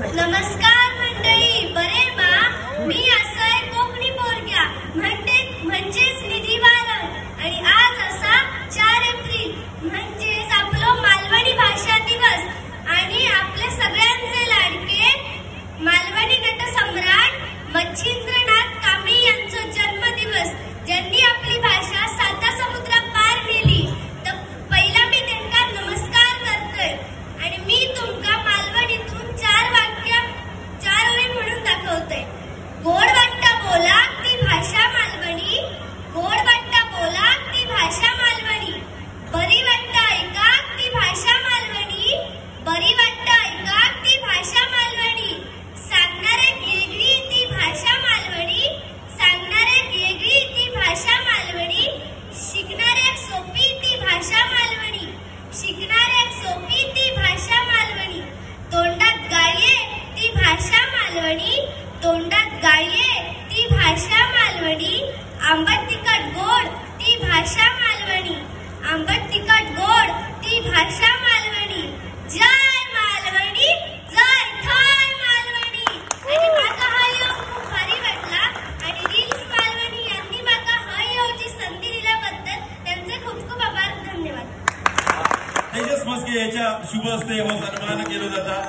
नमस्कार आंबट तिखट गोड ती भाषा मालवणी. आंबट तिखट गोड ती भाषा मालवणी. जय मालवणी जय थर मालवणी. आणि माझा हा योग खूप भारी वाटला. आणि रील्स मालवणी यांनी माझा हा योगची संधी दिल्याबद्दल त्यांचे खूप खूप आभार धन्यवाद. तेजस मस्के याच्या शुभ हस्ते सन्मान केला जाता.